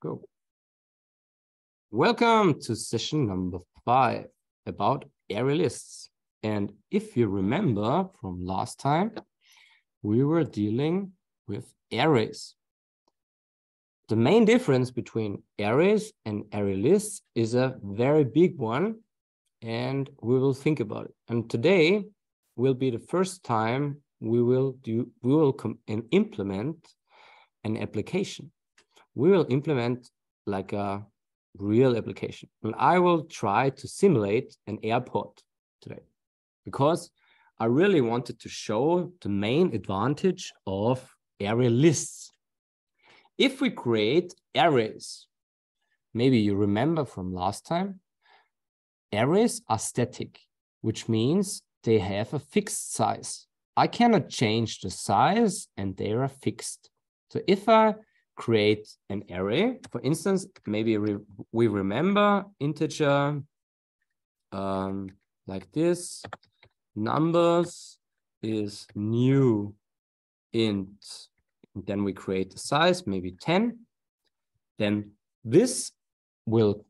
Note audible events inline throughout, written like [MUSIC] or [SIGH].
go. Welcome to session number five about array lists. And if you remember from last time, we were dealing with arrays. The main difference between arrays and array lists is a very big one, and we will think about it. And today will be the first time we will do we will implement an application. We will implement like a real application. And I will try to simulate an airport today because I really wanted to show the main advantage of array lists. If we create arrays, maybe you remember from last time, arrays are static, which means they have a fixed size. I cannot change the size and they are fixed. So if I create an array, for instance, maybe re we remember integer um, like this, numbers is new int, and then we create the size, maybe 10, then this will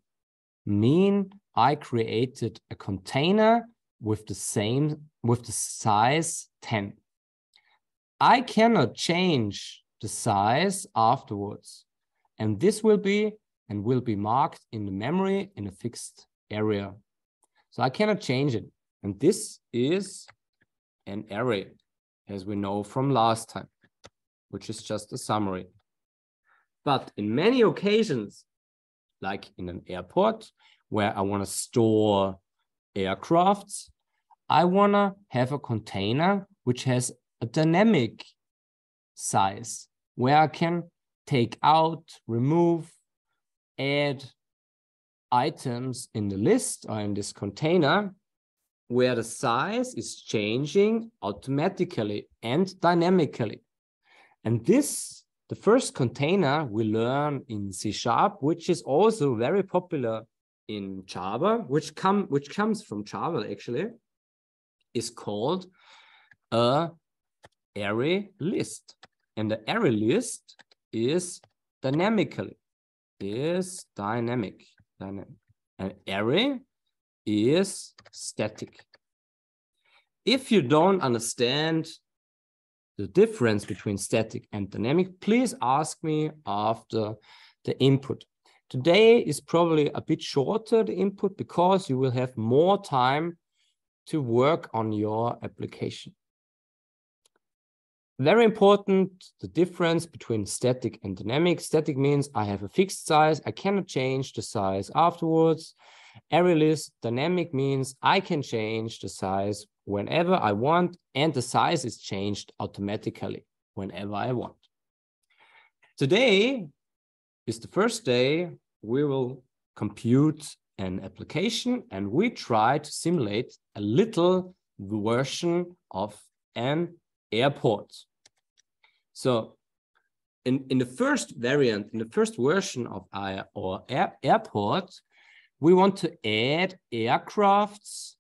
mean I created a container with the same, with the size 10. I cannot change the size afterwards. And this will be and will be marked in the memory in a fixed area. So I cannot change it. And this is an array, as we know from last time, which is just a summary. But in many occasions, like in an airport, where I want to store aircrafts, I want to have a container which has a dynamic size where I can take out, remove, add items in the list or in this container where the size is changing automatically and dynamically. And this, the first container we learn in C Sharp, which is also very popular in Java, which come which comes from Java actually, is called a array list. And the array list is dynamically, is dynamic. dynamic. An array is static. If you don't understand the difference between static and dynamic, please ask me after the input. Today is probably a bit shorter, the input, because you will have more time to work on your application. Very important, the difference between static and dynamic. Static means I have a fixed size. I cannot change the size afterwards. Array list dynamic means I can change the size whenever I want, and the size is changed automatically whenever I want. Today is the first day we will compute an application and we try to simulate a little version of an airport. So in, in the first variant, in the first version of our, air, airport, we want to add aircrafts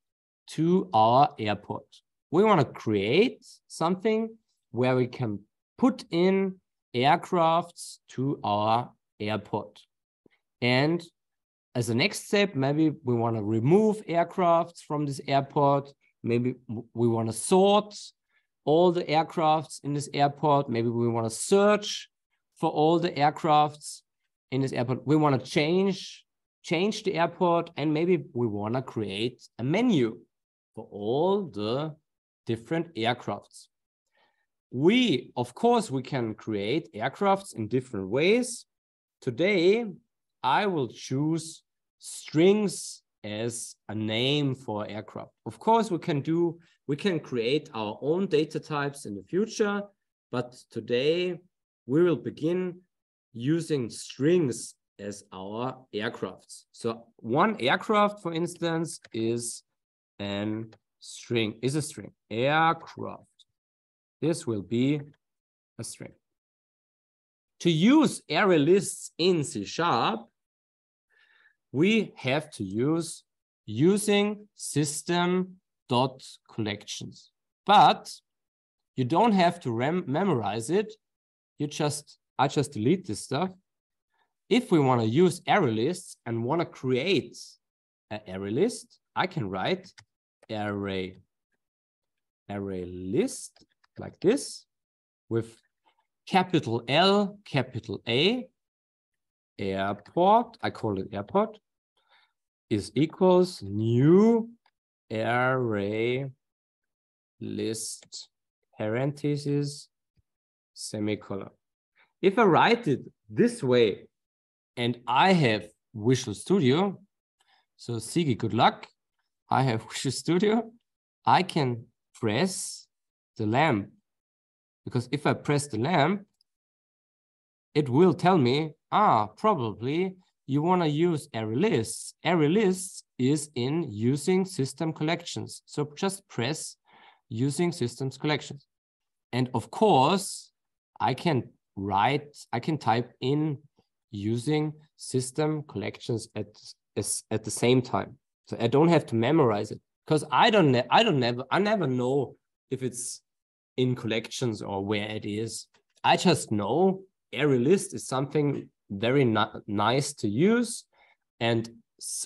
to our airport. We want to create something where we can put in aircrafts to our airport. And as a next step, maybe we want to remove aircrafts from this airport. Maybe we want to sort all the aircrafts in this airport. Maybe we want to search for all the aircrafts in this airport. We want to change change the airport and maybe we want to create a menu for all the different aircrafts. We, of course, we can create aircrafts in different ways. Today, I will choose strings as a name for aircraft. Of course, we can do, we can create our own data types in the future, but today we will begin using strings as our aircrafts. So one aircraft, for instance, is an string, is a string, aircraft. This will be a string. To use array lists in C Sharp, we have to use using system dot collections. But you don't have to memorize it. You just, I just delete this stuff. if we want to use array lists and want to create an array list, I can write array array list like this with capital L, capital A, airport, I call it airport, is equals new array list parentheses semicolon. If I write it this way and I have Visual Studio, so Sigi, good luck. I have [LAUGHS] Visual Studio. I can press the lamp because if I press the lamp, it will tell me, ah, probably you want to use array lists. Array lists is in using system collections. So just press using systems collections. And of course, I can write, I can type in using system collections at, at the same time. So I don't have to memorize it because I don't, I don't never, I never know if it's in collections or where it is. I just know array list is something very nice to use and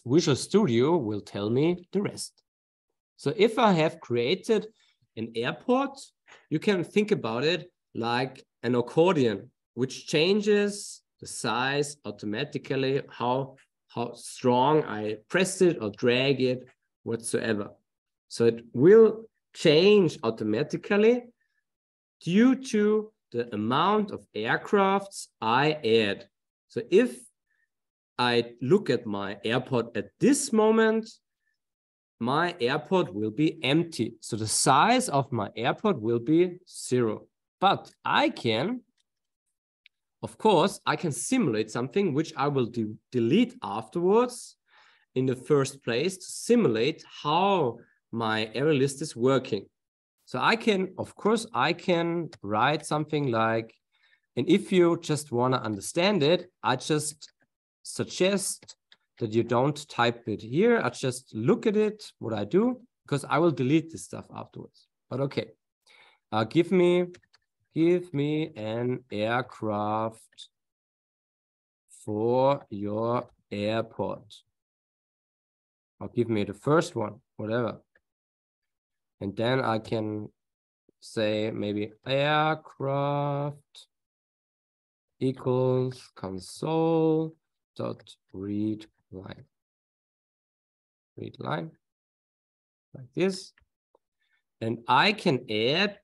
Visual Studio will tell me the rest. So if I have created an airport, you can think about it like an accordion, which changes the size automatically, how, how strong I press it or drag it whatsoever. So it will change automatically due to the amount of aircrafts I add. So if I look at my airport at this moment, my airport will be empty. So the size of my airport will be zero. But I can, of course, I can simulate something which I will de delete afterwards in the first place to simulate how my array list is working. So I can, of course, I can write something like, and if you just want to understand it, I just suggest that you don't type it here. I just look at it, what I do, because I will delete this stuff afterwards. But okay, uh, give me, give me an aircraft for your airport. Or give me the first one, whatever. And then I can say maybe aircraft equals console dot read line. Read line like this. And I can add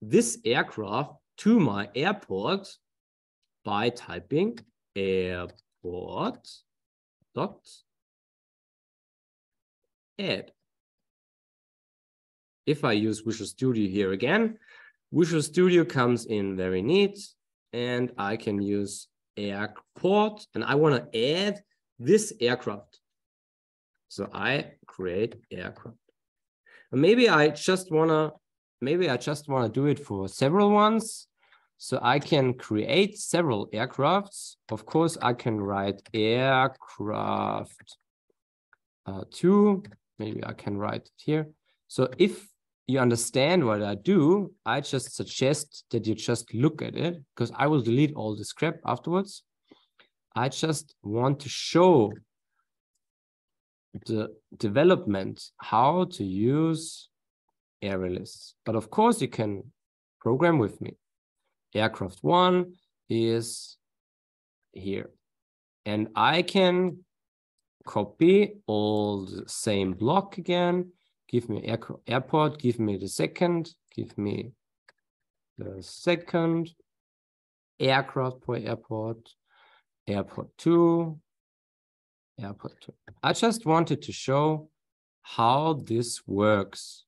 this aircraft to my airport by typing airport dot add if I use Visual Studio here again, Visual Studio comes in very neat and I can use airport and I want to add this aircraft. So I create aircraft. Maybe I just want to, maybe I just want to do it for several ones. So I can create several aircrafts. Of course, I can write aircraft uh, two. Maybe I can write it here. So if you understand what I do, I just suggest that you just look at it because I will delete all the crap afterwards. I just want to show the development, how to use array. But of course, you can program with me. Aircraft one is here. And I can copy all the same block again give me air, airport, give me the second, give me the second aircraft per airport, airport two, airport two. I just wanted to show how this works,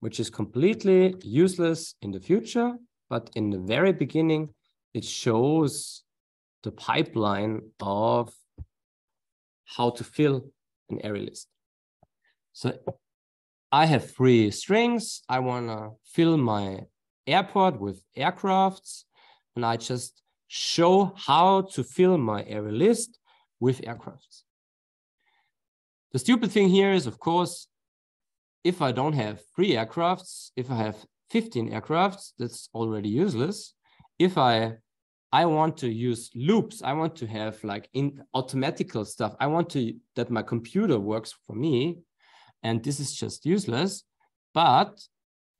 which is completely useless in the future, but in the very beginning, it shows the pipeline of how to fill an array list. So I have three strings. I want to fill my airport with aircrafts, and I just show how to fill my array list with aircrafts. The stupid thing here is, of course, if I don't have three aircrafts, if I have 15 aircrafts, that's already useless. If I I want to use loops. I want to have like in automatical stuff. I want to that my computer works for me. And this is just useless, but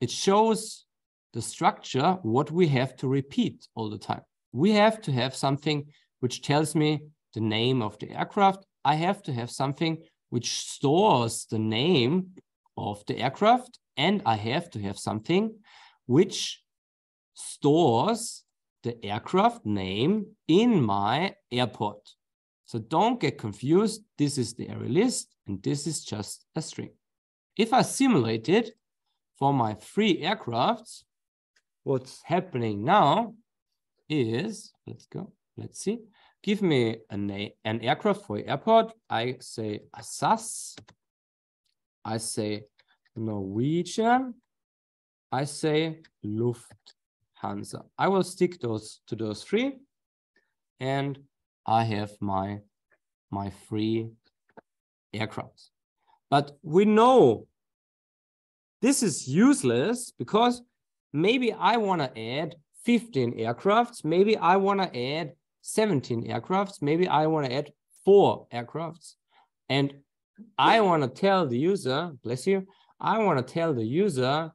it shows the structure, what we have to repeat all the time. We have to have something which tells me the name of the aircraft. I have to have something which stores the name of the aircraft. And I have to have something which stores the aircraft name in my airport. So don't get confused. This is the array list and this is just a string. If I simulate it for my three aircrafts, what's happening now is, let's go, let's see. Give me an, an aircraft for airport. I say SAS. I say Norwegian. I say Lufthansa. I will stick those to those three. And I have my, my three aircrafts. But we know this is useless because maybe I want to add 15 aircrafts. Maybe I want to add 17 aircrafts. Maybe I want to add four aircrafts. And I want to tell the user, bless you, I want to tell the user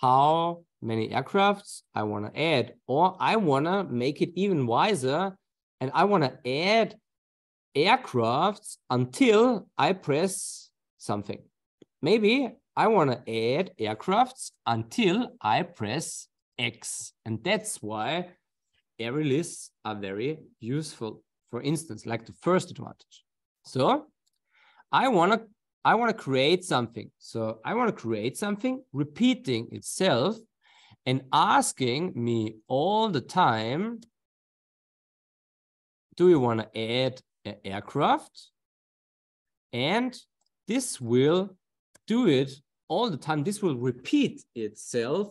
how many aircrafts I want to add, or I want to make it even wiser and I want to add aircrafts until I press something. Maybe I want to add aircrafts until I press X. And that's why array lists are very useful. For instance, like the first advantage. So I want to I want to create something. So I want to create something repeating itself and asking me all the time, do you want to add an aircraft? And this will do it all the time. This will repeat itself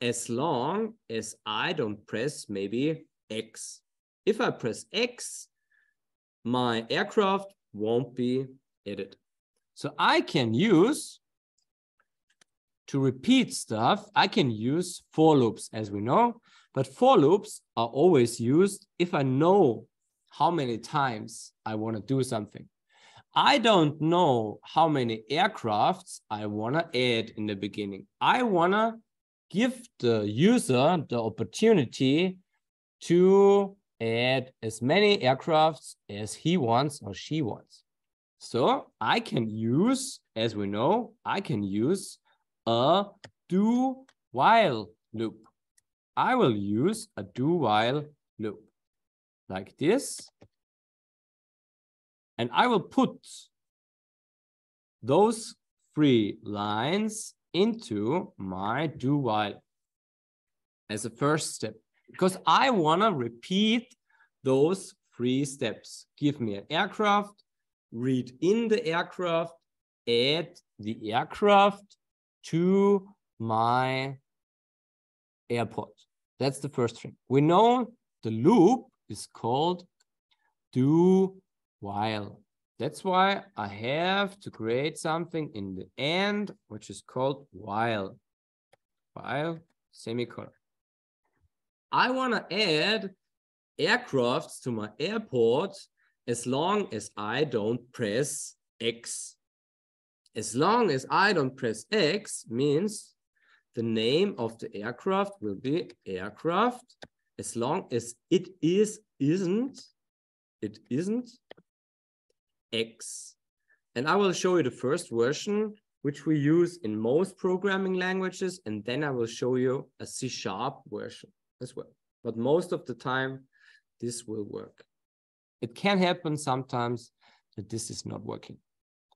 as long as I don't press maybe X. If I press X, my aircraft won't be added. So I can use, to repeat stuff, I can use for loops as we know, but for loops are always used if I know how many times I want to do something. I don't know how many aircrafts I want to add in the beginning. I want to give the user the opportunity to add as many aircrafts as he wants or she wants. So I can use, as we know, I can use a do while loop. I will use a do while loop like this. And I will put those three lines into my do while as a first step because I want to repeat those three steps. Give me an aircraft, read in the aircraft, add the aircraft to my airport. That's the first thing. We know the loop is called do while. That's why I have to create something in the end, which is called while. While semicolon. I want to add aircrafts to my airport as long as I don't press X. As long as I don't press X means the name of the aircraft will be aircraft as long as it is isn't it isn't X. And I will show you the first version, which we use in most programming languages. And then I will show you a C sharp version as well. But most of the time, this will work. It can happen sometimes that this is not working.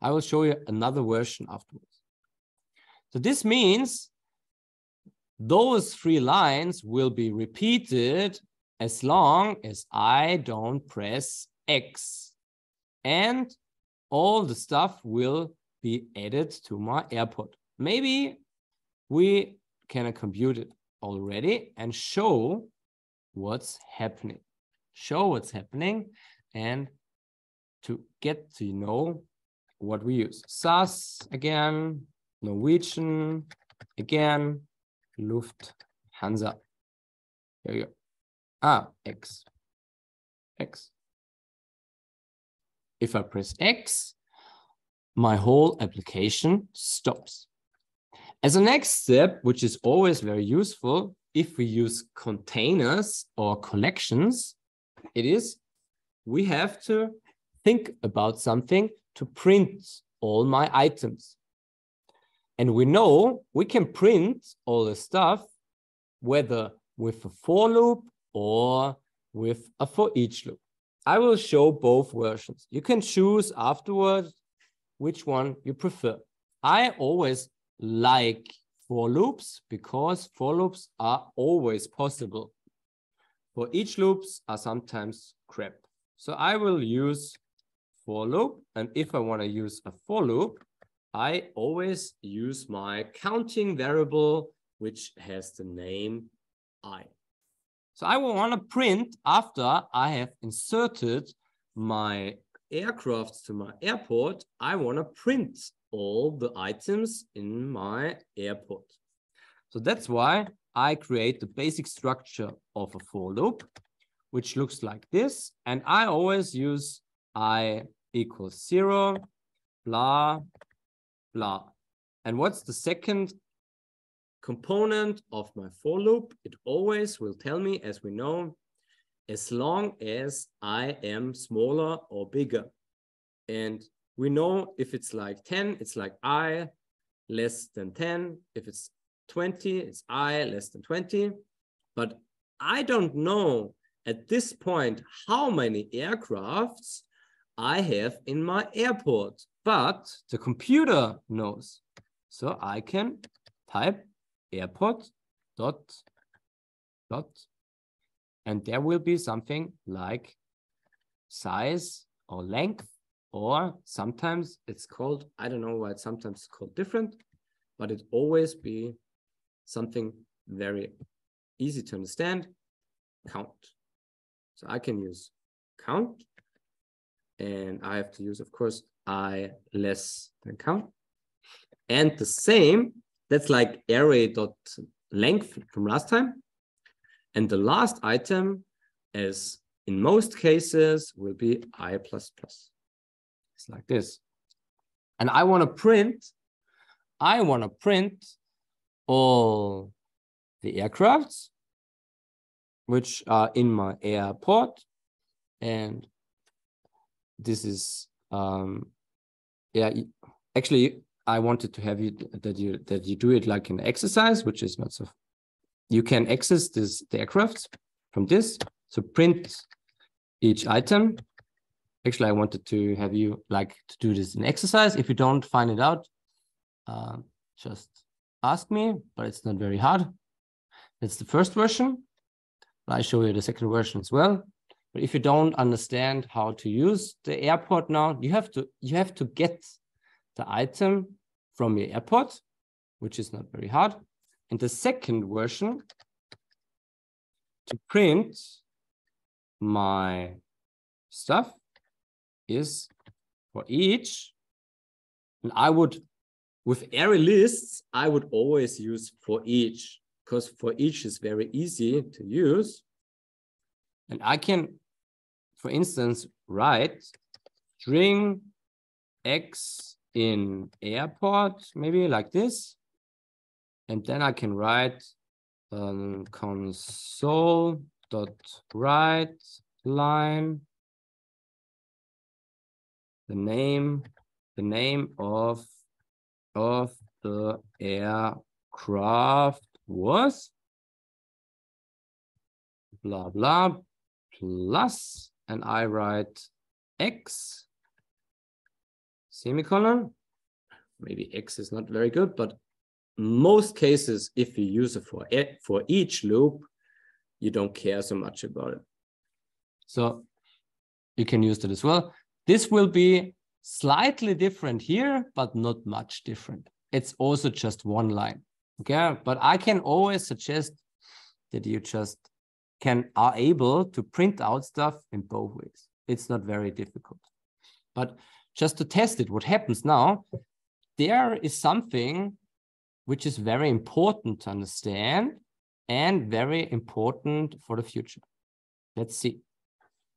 I will show you another version afterwards. So this means those three lines will be repeated as long as I don't press X. And all the stuff will be added to my airport. Maybe we can compute it already and show what's happening. Show what's happening and to get to know what we use. SAS again, Norwegian again, Lufthansa. Here we go. Ah, X. X. If I press X, my whole application stops. As a next step, which is always very useful, if we use containers or collections, it is we have to think about something to print all my items. And we know we can print all the stuff, whether with a for loop or with a for each loop. I will show both versions. You can choose afterwards which one you prefer. I always like for loops because for loops are always possible. For each loops are sometimes crap. So I will use for loop. And if I want to use a for loop, I always use my counting variable, which has the name i. So I will want to print after I have inserted my aircrafts to my airport, I want to print all the items in my airport. So that's why I create the basic structure of a for loop, which looks like this. And I always use i equals zero, blah, blah. And what's the second component of my for loop? It always will tell me, as we know, as long as I am smaller or bigger. And we know if it's like 10, it's like I less than 10. If it's 20, it's I less than 20. But I don't know at this point how many aircrafts I have in my airport, but the computer knows. So I can type airport dot dot and there will be something like size or length, or sometimes it's called, I don't know why it's sometimes called different, but it always be something very easy to understand, count. So I can use count, and I have to use, of course, I less than count. And the same, that's like array dot length from last time. And the last item, as in most cases, will be I++. Plus It's like this. And I want to print, I want to print all the aircrafts, which are in my airport. And this is, um, yeah, actually, I wanted to have you that you that you do it like an exercise, which is not so you can access this the aircraft from this. So print each item. Actually, I wanted to have you like to do this in exercise. If you don't find it out, uh, just ask me, but it's not very hard. That's the first version. I show you the second version as well. But if you don't understand how to use the airport now, you have to you have to get the item from your airport, which is not very hard. And the second version to print my stuff is for each. And I would, with array lists, I would always use for each because for each is very easy to use. And I can, for instance, write string x in airport, maybe like this. And then I can write um, console dot write line the name the name of of the aircraft was blah blah plus and I write x semicolon maybe x is not very good but most cases, if you use it for, it, for each loop, you don't care so much about it. So you can use that as well. This will be slightly different here, but not much different. It's also just one line. Okay, but I can always suggest that you just can are able to print out stuff in both ways. It's not very difficult. But just to test it, what happens now, there is something which is very important to understand and very important for the future. let's see.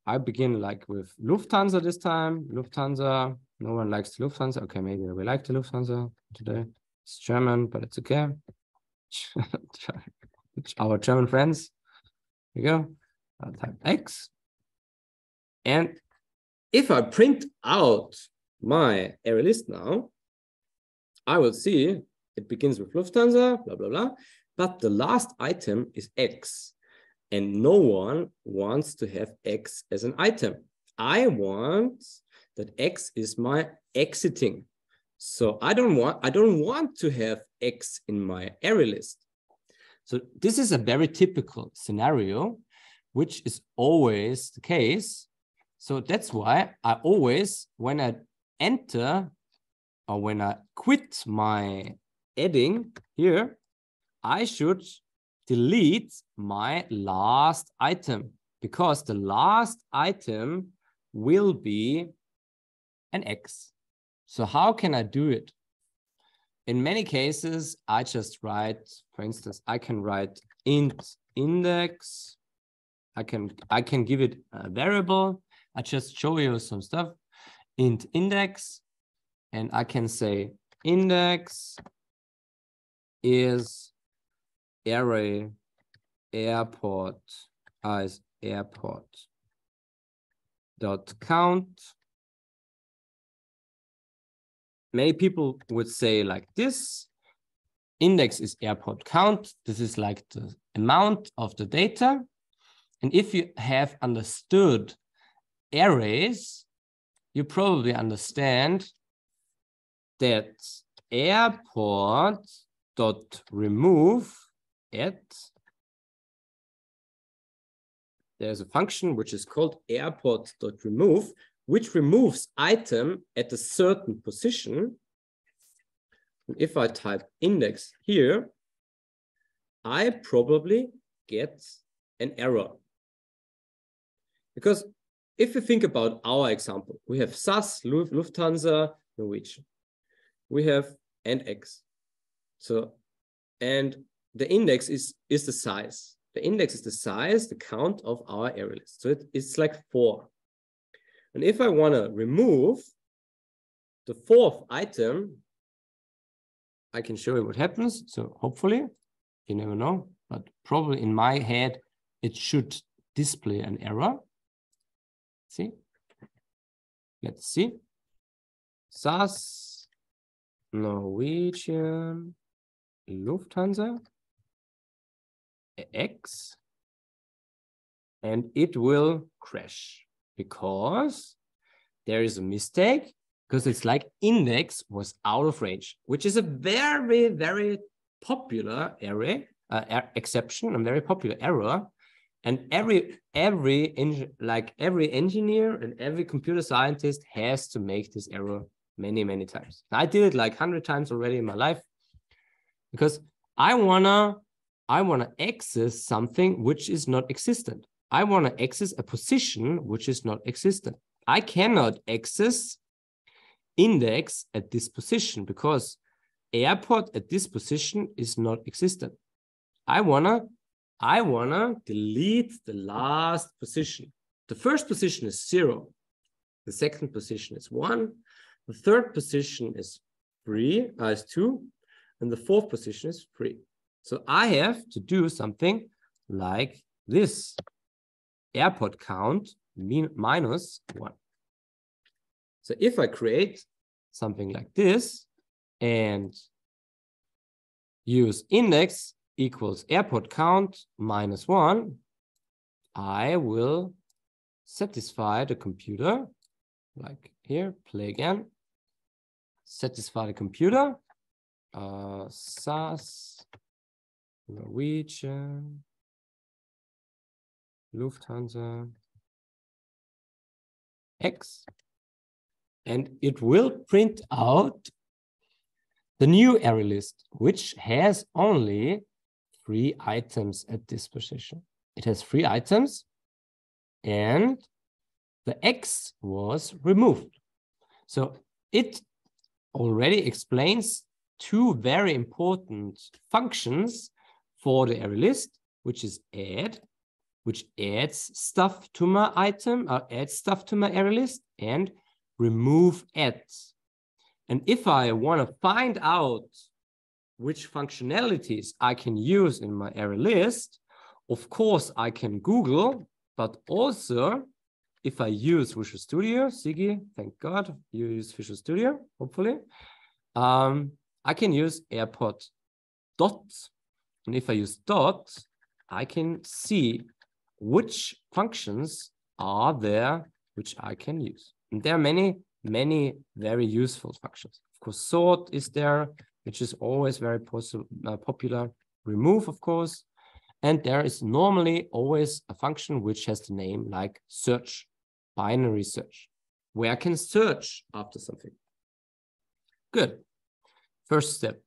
I begin like with Lufthansa this time. Lufthansa, no one likes Lufthansa. Okay, maybe we like the Lufthansa today. It's German, but it's okay. [LAUGHS] Our German friends. Go. I'll type X. And if I print out my array list now, I will see it begins with Lufthansa, blah, blah, blah. But the last item is X. And no one wants to have X as an item. I want that X is my exiting. So I don't want I don't want to have X in my array list. So this is a very typical scenario, which is always the case. So that's why I always, when I enter or when I quit my adding here, I should delete my last item because the last item will be an X. So how can I do it? In many cases, I just write, for instance, I can write int index. I can I can give it a variable. I just show you some stuff. Int index, and I can say index is array airport as airport dot count. Many people would say like this, index is airport count. This is like the amount of the data. And if you have understood arrays, you probably understand that airport dot remove at there's a function which is called airport dot remove which removes item at a certain position and if i type index here i probably get an error because if you think about our example we have SAS, Lufthansa, Norwegian we have and X. So, and the index is, is the size. The index is the size, the count of our array list. So it, it's like four. And if I want to remove the fourth item, I can show you what happens. So hopefully, you never know, but probably in my head, it should display an error. See? Let's see. SAS Norwegian, Lufthansa, X, and it will crash because there is a mistake because it's like index was out of range, which is a very, very popular array, uh, er exception, a very popular error. And every, every, like every engineer and every computer scientist has to make this error many, many times. I did it like 100 times already in my life because I wanna, I wanna access something which is not existent. I wanna access a position which is not existent. I cannot access index at this position because airport at this position is not existent. I wanna, I wanna delete the last position. The first position is zero. The second position is one. The third position is three, uh, is two, and the fourth position is three. So I have to do something like this. Airport count min minus one. So if I create something like this and use index equals airport count minus one, I will satisfy the computer like here, play again satisfy the computer. Uh, SAS, Norwegian, Lufthansa, X, and it will print out the new array list, which has only three items at this position. It has three items and the X was removed. So it already explains two very important functions for the array list, which is add, which adds stuff to my item or adds stuff to my array list and remove adds. And if I want to find out which functionalities I can use in my array list, of course I can Google, but also if I use Visual Studio, Sigi, thank God you use Visual Studio, hopefully, um, I can use airport dot. And if I use dot, I can see which functions are there which I can use. And there are many, many very useful functions. Of course, sort is there, which is always very uh, popular. Remove, of course. And there is normally always a function which has the name like search, binary search, where I can search after something. Good. First step.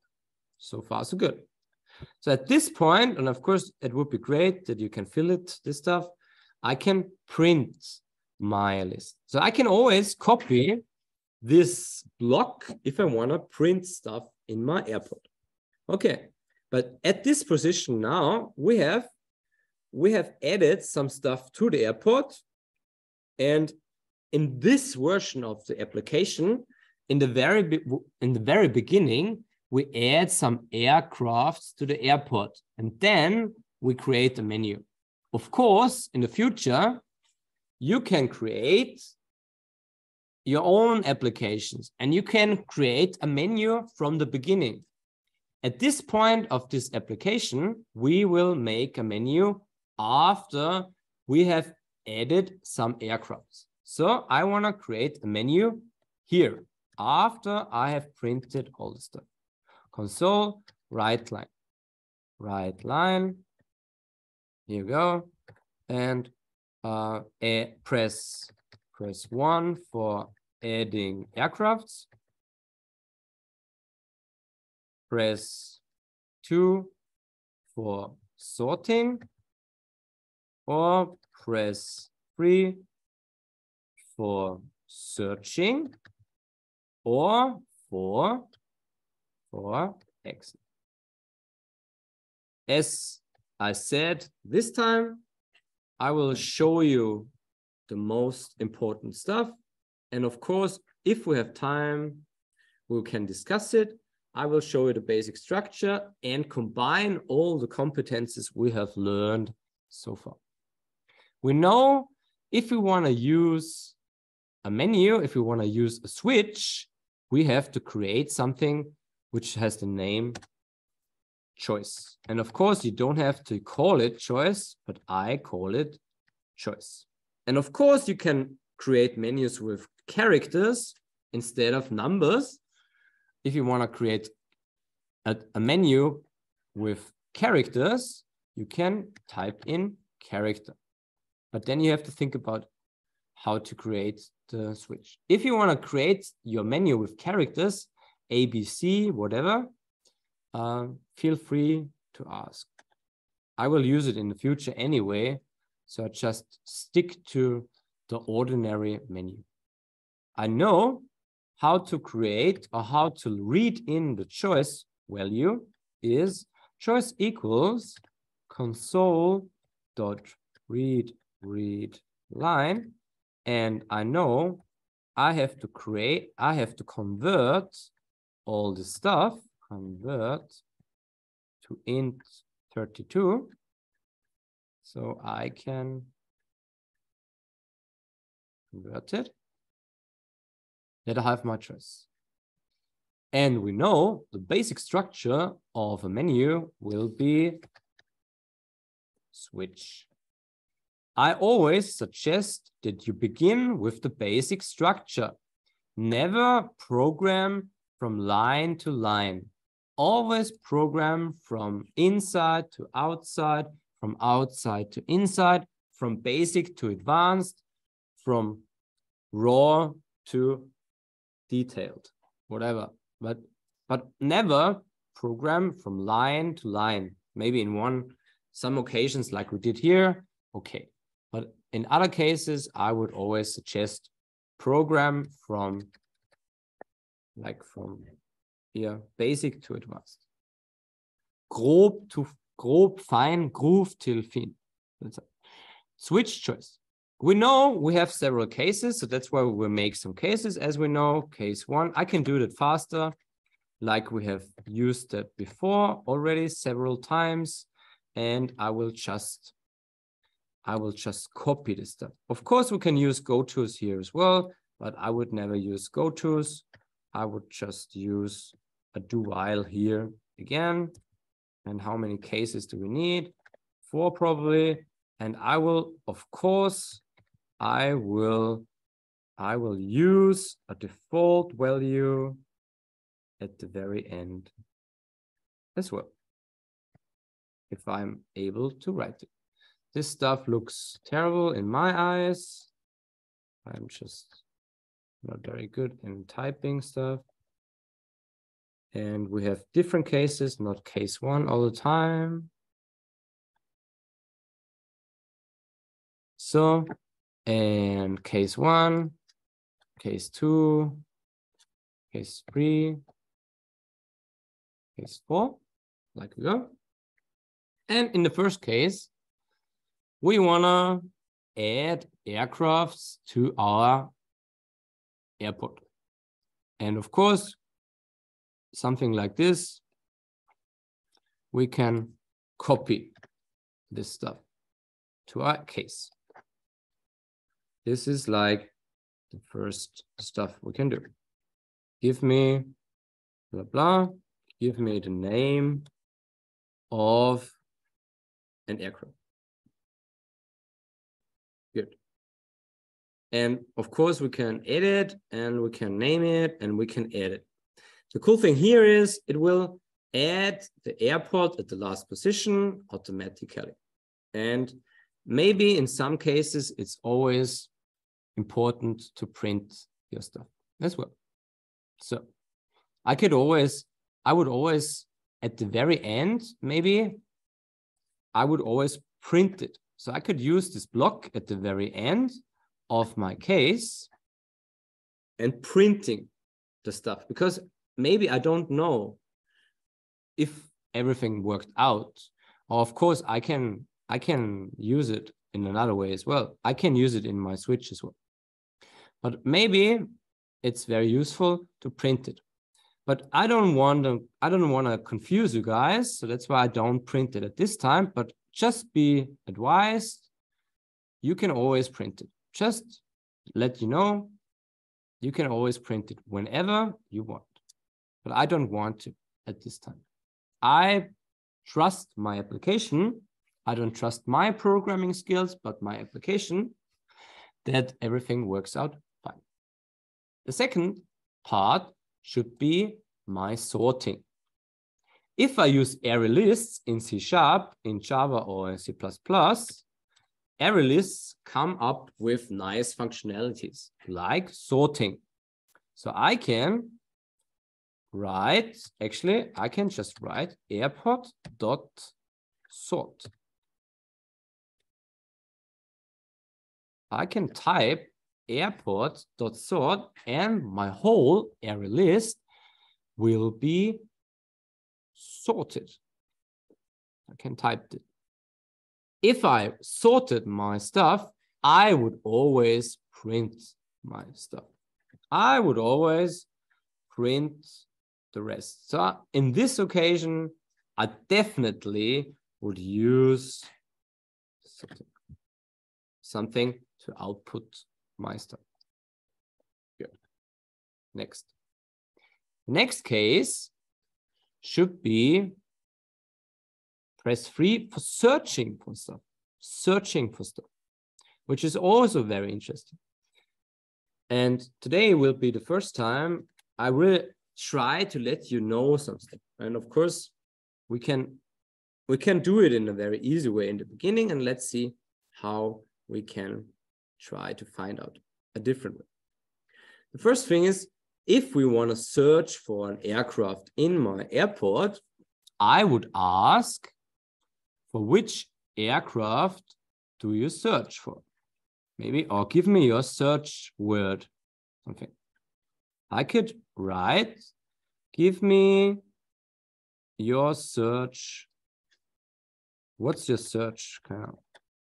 So far, so good. So at this point, and of course, it would be great that you can fill it, this stuff, I can print my list. So I can always copy this block if I want to print stuff in my airport. Okay, but at this position now, we have we have added some stuff to the airport. And in this version of the application, in the very in the very beginning, we add some aircrafts to the airport and then we create a menu. Of course, in the future, you can create your own applications and you can create a menu from the beginning. At this point of this application, we will make a menu after we have added some aircrafts. So I want to create a menu here after I have printed all the stuff console, write line, write line. Here you go. And uh, a press, press one for adding aircrafts. Press two for sorting or press three for searching or for for x. As I said, this time I will show you the most important stuff. And of course, if we have time, we can discuss it. I will show you the basic structure and combine all the competences we have learned so far. We know if we want to use a menu, if we want to use a switch, we have to create something which has the name choice. And of course, you don't have to call it choice, but I call it choice. And of course, you can create menus with characters instead of numbers. If you want to create a, a menu with characters, you can type in character. But then you have to think about how to create the switch. If you want to create your menu with characters, ABC, whatever, uh, feel free to ask. I will use it in the future anyway, so I just stick to the ordinary menu. I know how to create or how to read in the choice value is choice equals console dot read read line and I know I have to create I have to convert all the stuff, convert to int 32. So I can convert it. That I have my choice. And we know the basic structure of a menu will be switch. I always suggest that you begin with the basic structure. Never program from line to line. Always program from inside to outside, from outside to inside, from basic to advanced, from raw to detailed, whatever. But but never program from line to line. Maybe in one, some occasions like we did here, okay. But in other cases, I would always suggest program from like from here, basic to advanced. Grob to grob, fine, groove till fin. switch choice. We know we have several cases, so that's why we will make some cases. As we know, case one, I can do that faster, like we have used that before already several times, and I will just I will just copy this stuff. Of course, we can use go-tos here as well, but I would never use go-tos. I would just use a do while here again. And how many cases do we need? Four probably. And I will, of course, I will, I will use a default value at the very end as well. If I'm able to write it. This stuff looks terrible in my eyes. I'm just not very good in typing stuff. And we have different cases, not case one all the time. So, and case one, case two, case three, case four, like we go. And in the first case, we wanna add aircrafts to our airport. And of course, something like this, we can copy this stuff to our case. This is like the first stuff we can do. Give me blah, blah, give me the name of an aircraft. And of course, we can edit and we can name it and we can edit. The cool thing here is it will add the airport at the last position automatically. And maybe in some cases, it's always important to print your stuff as well. So I could always, I would always, at the very end, maybe, I would always print it. So I could use this block at the very end of my case and printing the stuff because maybe I don't know if everything worked out. Of course, I can I can use it in another way as well. I can use it in my switch as well. But maybe it's very useful to print it. But I don't want to I don't want to confuse you guys, so that's why I don't print it at this time. But just be advised, you can always print it. Just let you know, you can always print it whenever you want but I don't want to at this time. I trust my application. I don't trust my programming skills, but my application that everything works out fine. The second part should be my sorting. If I use array lists in C Sharp, in Java or in C++, array lists come up with nice functionalities like sorting. So I can write, actually, I can just write airport dot sort. I can type airport dot sort and my whole array list will be sorted. I can type it. If I sorted my stuff, I would always print my stuff. I would always print the rest. So in this occasion, I definitely would use something, something to output my stuff. Good. Next. Next case should be press three for searching for stuff, searching for stuff, which is also very interesting. And today will be the first time I will try to let you know something. And of course, we can we can do it in a very easy way in the beginning, and let's see how we can try to find out a different way. The first thing is if we want to search for an aircraft in my airport, I would ask for which aircraft do you search for? Maybe, or give me your search word, something. I could write, give me your search. What's your search?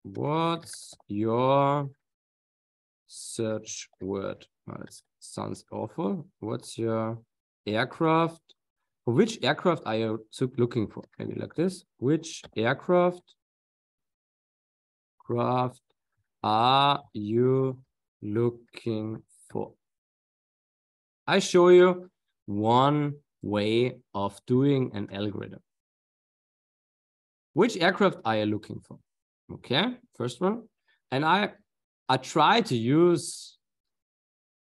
what's your search word? Well, it sounds awful. What's your aircraft? For which aircraft are you looking for? Can Maybe like this. Which aircraft craft are you looking for? I show you one way of doing an algorithm. Which aircraft are you looking for? Okay, first one. And I I try to use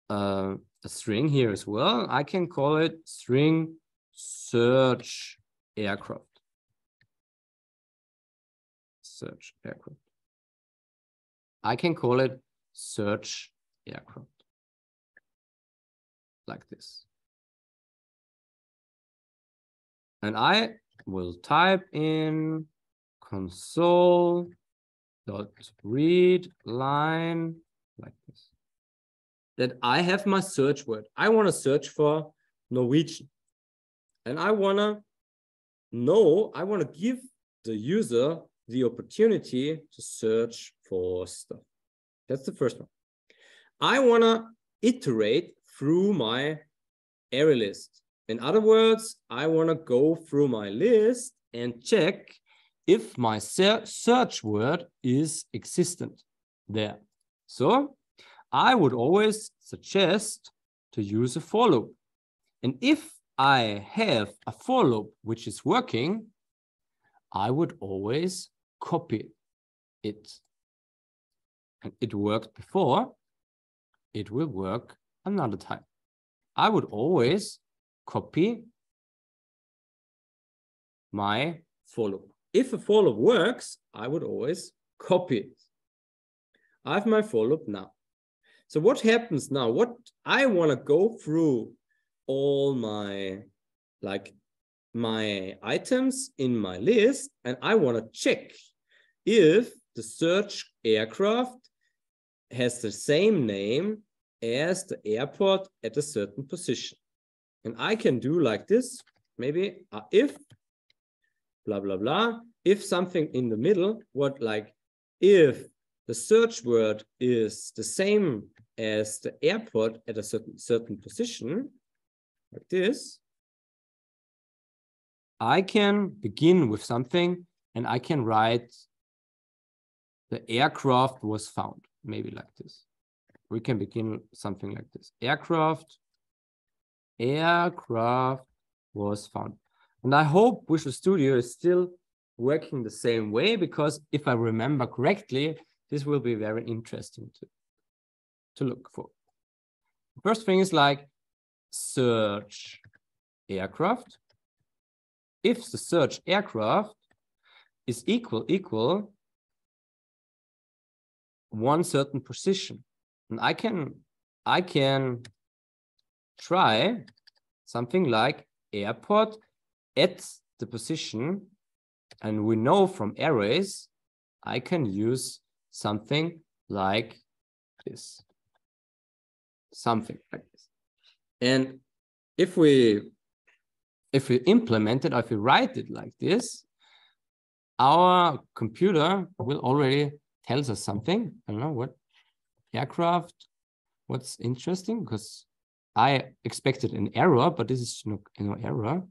uh, a string here as well. I can call it string search aircraft. Search aircraft. I can call it search aircraft like this. And I will type in console dot read line like this. That I have my search word. I want to search for Norwegian. And I want to know, I want to give the user the opportunity to search for stuff. That's the first one. I want to iterate through my array list. In other words, I want to go through my list and check if my search word is existent there. So I would always suggest to use a for loop. And if I have a for loop which is working, I would always copy it. And it worked before, it will work another time. I would always copy my for loop. If a for loop works, I would always copy it. I have my for loop now. So what happens now? What I want to go through all my like my items in my list and I want to check if the search aircraft has the same name as the airport at a certain position. And I can do like this, maybe uh, if blah, blah, blah. If something in the middle, what like if the search word is the same as the airport at a certain, certain position, like this, I can begin with something and I can write the aircraft was found, maybe like this we can begin something like this. Aircraft, aircraft was found. And I hope Visual Studio is still working the same way because if I remember correctly, this will be very interesting to, to look for. First thing is like search aircraft. If the search aircraft is equal equal one certain position, and I can, I can try something like airport at the position. And we know from arrays, I can use something like this. Something like this. And if we if we implement it, or if we write it like this, our computer will already tells us something. I don't know what aircraft. What's interesting because I expected an error, but this is no, no error.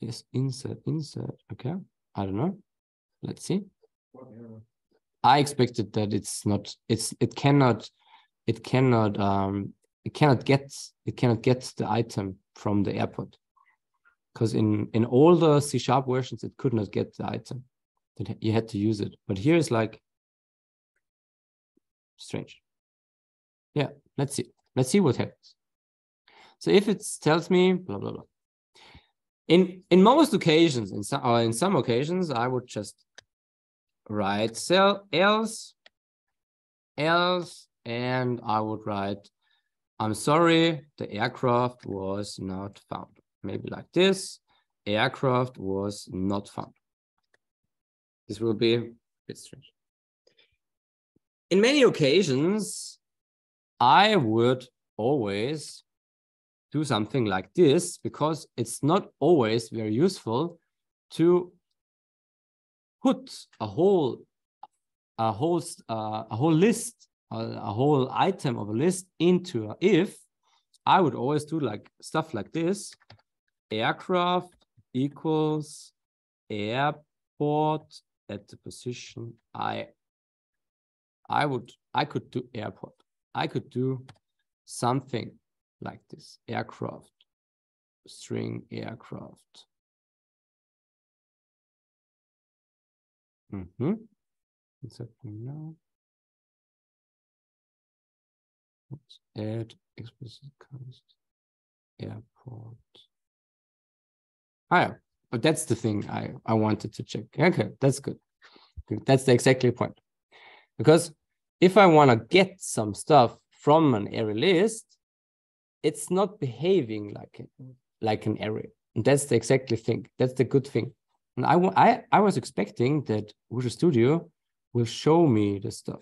Yes, insert, insert. Okay, I don't know. Let's see. I expected that it's not. It's it cannot. It cannot. Um. It cannot get. It cannot get the item from the airport. Because in in all the C sharp versions, it could not get the item. That you had to use it. But here is like strange. Yeah, let's see. Let's see what happens. So if it tells me blah blah blah. In in most occasions, in some or uh, in some occasions, I would just write cell else else and I would write I'm sorry, the aircraft was not found. Maybe like this, aircraft was not found. This will be a bit strange in many occasions, I would always do something like this because it's not always very useful to put a whole a whole uh, a whole list, a, a whole item of a list into a if, I would always do like stuff like this: aircraft equals airport at the position I. I would I could do airport. I could do something like this aircraft string aircraft. Mm-hmm. What's happening now? Oops. Add explicit cast airport. Ah, yeah. But that's the thing I, I wanted to check. Okay, that's good. That's the exactly point. Because if I want to get some stuff from an array list, it's not behaving like it, like an array. And that's the exactly thing. That's the good thing. And I, I, I was expecting that Visual Studio will show me the stuff.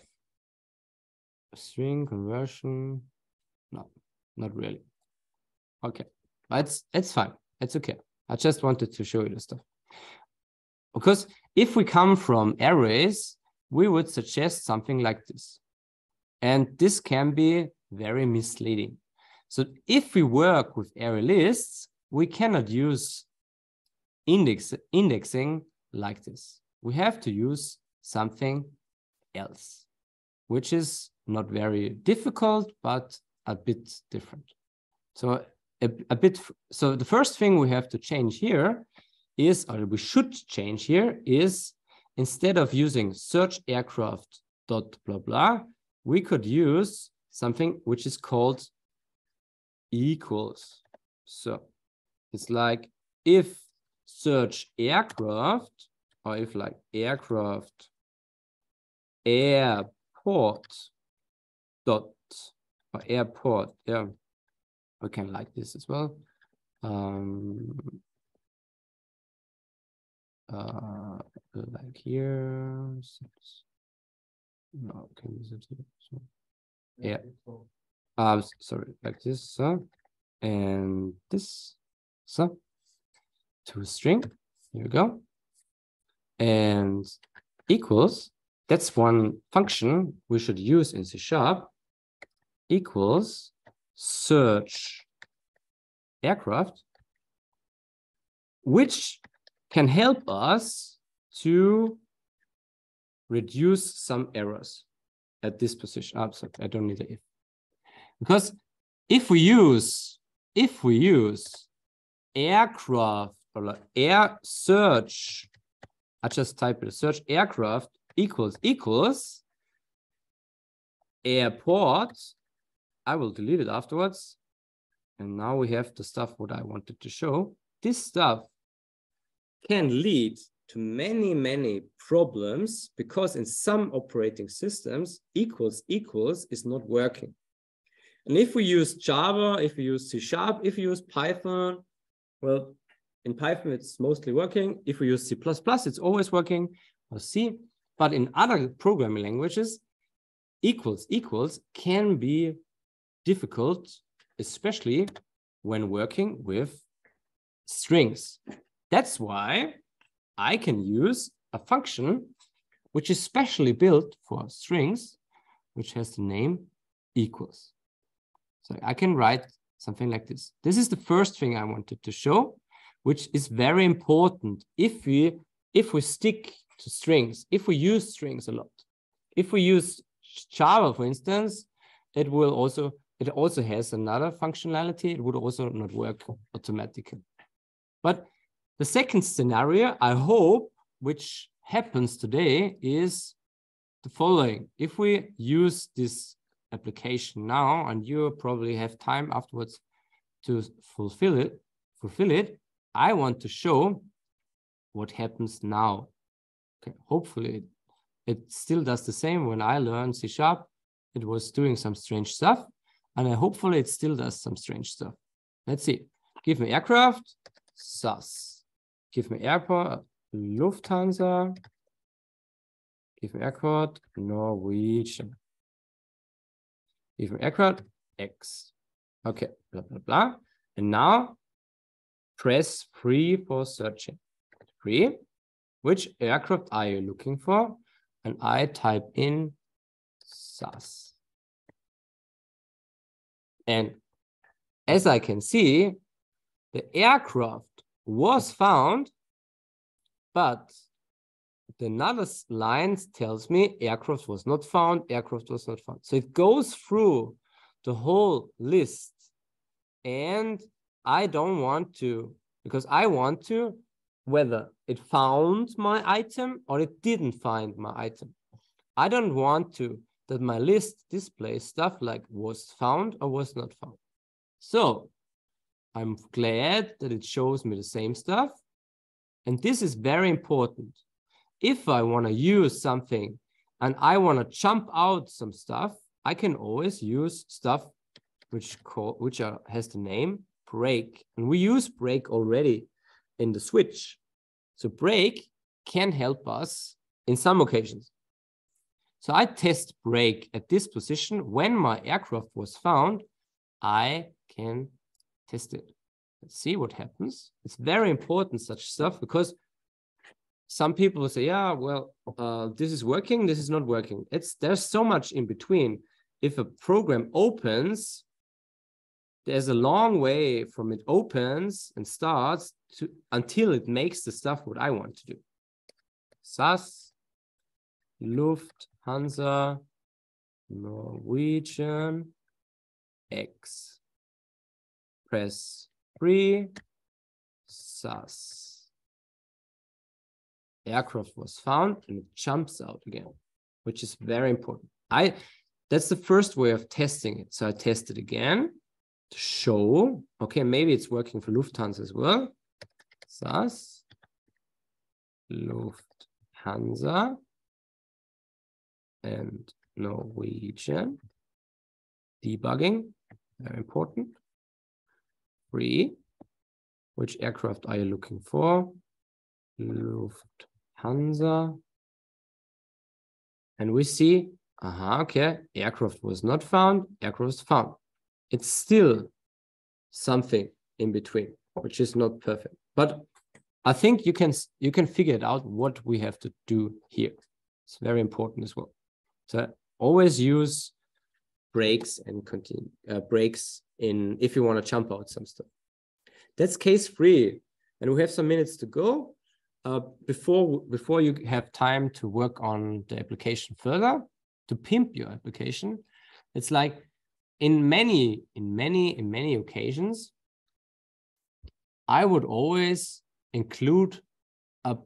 String conversion, no, not really. Okay, but it's, it's fine. It's okay. I just wanted to show you the stuff. Because if we come from arrays, we would suggest something like this. And this can be very misleading. So if we work with array lists, we cannot use index, indexing like this. We have to use something else, which is not very difficult, but a bit different. So a, a bit, so the first thing we have to change here is, or we should change here is instead of using search aircraft dot blah blah, we could use something which is called equals. So it's like if search aircraft or if like aircraft airport dot or airport yeah we can like this as well um uh like here no can here so yeah uh sorry like this so and this so to string. Here we go. And equals, that's one function we should use in C sharp, equals search aircraft, which can help us to reduce some errors at this position. Oh, sorry, I don't need the if. Because if we use, if we use aircraft or air search, I just type it, search aircraft equals equals airport. I will delete it afterwards. And now we have the stuff what I wanted to show. This stuff can lead to many, many problems because in some operating systems, equals equals is not working. And if we use Java, if we use C Sharp, if we use Python, well, in Python, it's mostly working. If we use C++, it's always working, or C. But in other programming languages, equals equals can be difficult, especially when working with strings. That's why I can use a function which is specially built for strings, which has the name equals. So I can write something like this. This is the first thing I wanted to show which is very important if we if we stick to strings, if we use strings a lot. If we use Java, for instance, it will also it also has another functionality. It would also not work automatically. But the second scenario, I hope, which happens today, is the following. If we use this application now, and you probably have time afterwards to fulfill it, fulfill it, I want to show what happens now. Okay, hopefully it, it still does the same. When I learned C Sharp, it was doing some strange stuff. And I, hopefully it still does some strange stuff. Let's see. Give me aircraft, SAS. Give me airport, Lufthansa. Give me aircraft, Norwegian. Give me aircraft, X. Okay, blah, blah, blah. And now press free for searching. Free. Which aircraft are you looking for? and I type in SAS. And as I can see, the aircraft was found, but the another line tells me aircraft was not found, aircraft was not found. So it goes through the whole list. And I don't want to, because I want to whether it found my item or it didn't find my item. I don't want to that my list displays stuff like was found or was not found. So I'm glad that it shows me the same stuff. And this is very important. If I want to use something and I want to jump out some stuff, I can always use stuff which call, which are, has the name break. And we use break already in the switch. So break can help us in some occasions. So I test break at this position. When my aircraft was found, I can test it. Let's see what happens. It's very important, such stuff, because some people say, yeah, well, uh, this is working, this is not working. It's There's so much in between. If a program opens, there's a long way from it opens and starts to until it makes the stuff what I want to do. SAS, Lufthansa, Norwegian, X. Press free, SAS. Aircraft was found and it jumps out again, which is very important. I that's the first way of testing it. So I test it again show, okay, maybe it's working for Lufthansa as well. SAS, Lufthansa, and Norwegian. Debugging, very important. Three, which aircraft are you looking for? Lufthansa. And we see, aha, okay, aircraft was not found, aircraft found it's still something in between, which is not perfect. But I think you can you can figure it out what we have to do here. It's very important as well. So always use breaks and continue uh, breaks in if you want to jump out some stuff. That's case three, and we have some minutes to go. Uh, before before you have time to work on the application further, to pimp your application, it's like in many, in many, in many occasions, I would always include a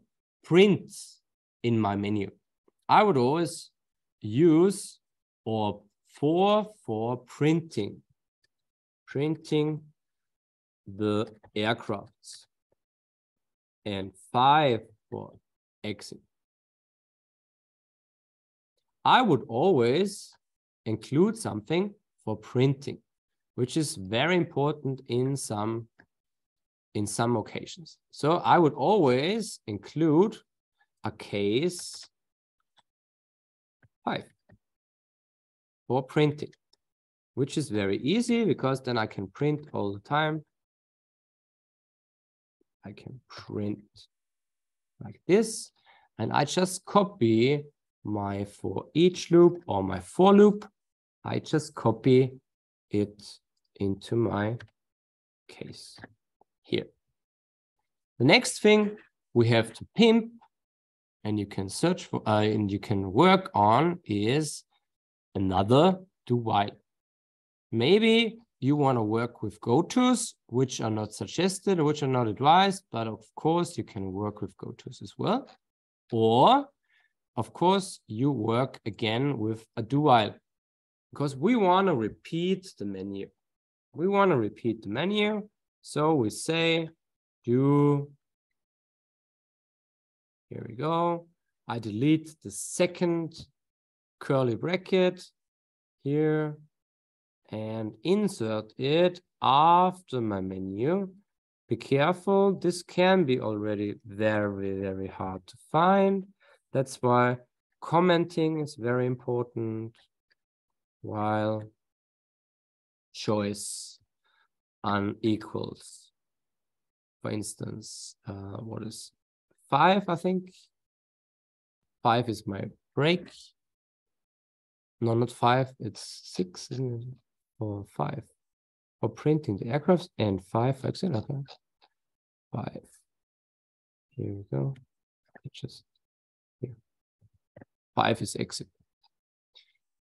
print in my menu. I would always use or four for printing, printing the aircrafts, and five for exit. I would always include something for printing, which is very important in some in some occasions. So I would always include a case five for printing, which is very easy because then I can print all the time. I can print like this, and I just copy my for each loop or my for loop I just copy it into my case here. The next thing we have to pimp and you can search for uh, and you can work on is another do while. Maybe you want to work with go-tos, which are not suggested which are not advised, but of course you can work with go-tos as well. Or of course you work again with a do while because we want to repeat the menu. We want to repeat the menu. So we say do, here we go. I delete the second curly bracket here and insert it after my menu. Be careful, this can be already very, very hard to find. That's why commenting is very important while choice unequals. For instance, uh, what is five, I think? Five is my break. No, not five, it's six, isn't it? Or five. For printing the aircrafts and five for accelerators. Five. Here we go. Just here. Five is exit.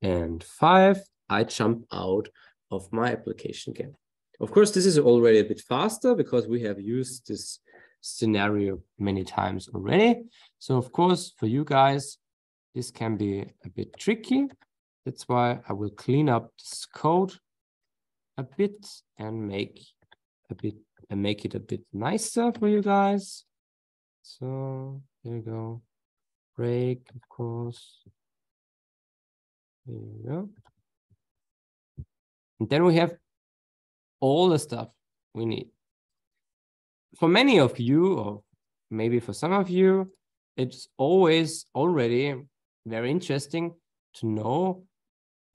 And five, I jump out of my application again. Of course, this is already a bit faster because we have used this scenario many times already. So of course, for you guys, this can be a bit tricky. That's why I will clean up this code a bit and make a bit and make it a bit nicer for you guys. So here we go. Break, of course. Here we go. And then we have all the stuff we need. For many of you, or maybe for some of you, it's always already very interesting to know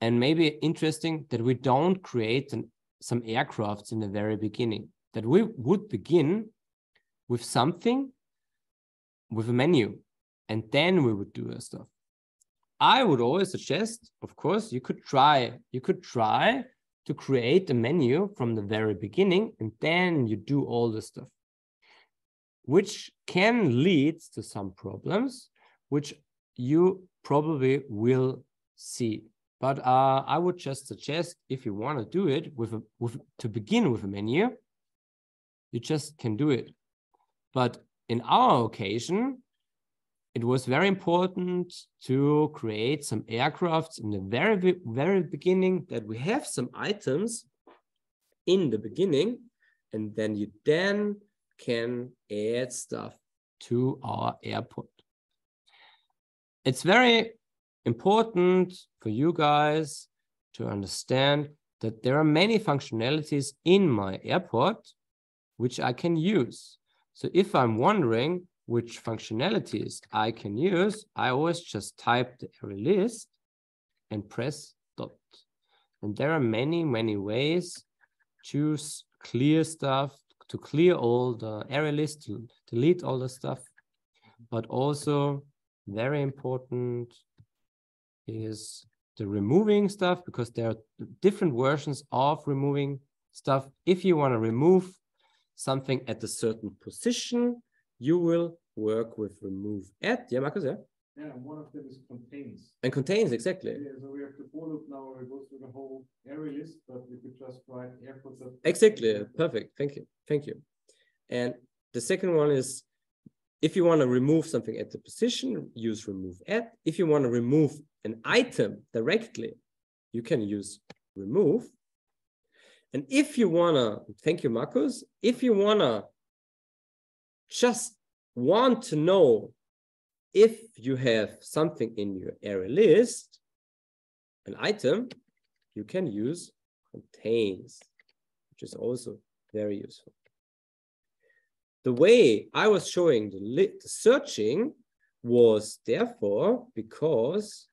and maybe interesting that we don't create an, some aircrafts in the very beginning, that we would begin with something with a menu, and then we would do the stuff. I would always suggest, of course, you could try, you could try to create a menu from the very beginning, and then you do all the stuff, which can lead to some problems, which you probably will see. But uh, I would just suggest if you want to do it with a, with to begin with a menu, you just can do it. But in our occasion, it was very important to create some aircrafts in the very very beginning that we have some items in the beginning, and then you then can add stuff to our airport. It's very important for you guys to understand that there are many functionalities in my airport which I can use. So if I'm wondering which functionalities I can use, I always just type the array list and press dot. And there are many, many ways to clear stuff, to clear all the array list, to delete all the stuff, but also very important is the removing stuff because there are different versions of removing stuff. If you want to remove something at a certain position, you will work with remove at. Yeah, Marcus, yeah? Yeah, one of them is contains. And contains, exactly. Yeah, so we have to follow now we go through the whole array list, but we could just write airports. Exactly, perfect. Thank you. Thank you. And the second one is if you want to remove something at the position, use remove at. If you want to remove an item directly, you can use remove. And if you want to, thank you, Marcus, if you want to just want to know if you have something in your array list, an item, you can use contains, which is also very useful. The way I was showing the, the searching was therefore because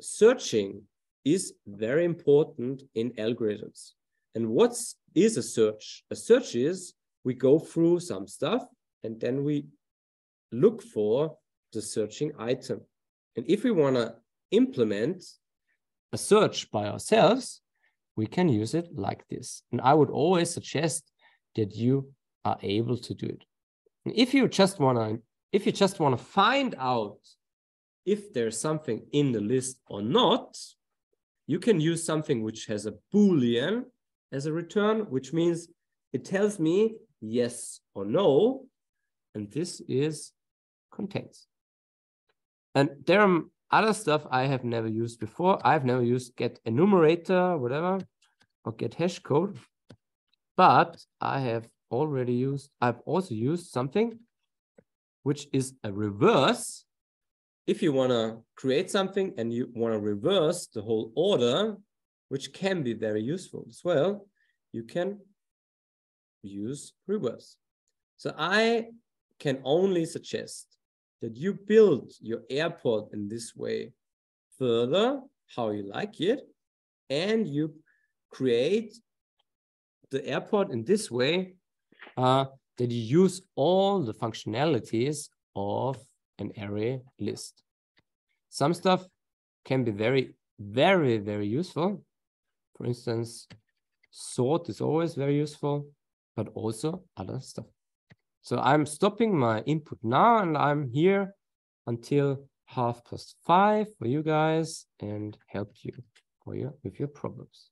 searching is very important in algorithms. And what is a search? A search is we go through some stuff and then we look for the searching item. And if we want to implement a search by ourselves, we can use it like this. And I would always suggest that you are able to do it. And if you just want to, if you just want to find out if there's something in the list or not, you can use something which has a Boolean as a return, which means it tells me yes or no. And this is contains. And there are other stuff I have never used before. I've never used get enumerator, whatever, or get hash code. But I have already used, I've also used something which is a reverse. If you want to create something and you want to reverse the whole order, which can be very useful as well, you can use reverse. So I can only suggest that you build your airport in this way further, how you like it, and you create the airport in this way uh, that you use all the functionalities of an array list. some stuff can be very, very, very useful. For instance, sort is always very useful, but also other stuff. So I'm stopping my input now and I'm here until half past five for you guys and help you for you with your problems.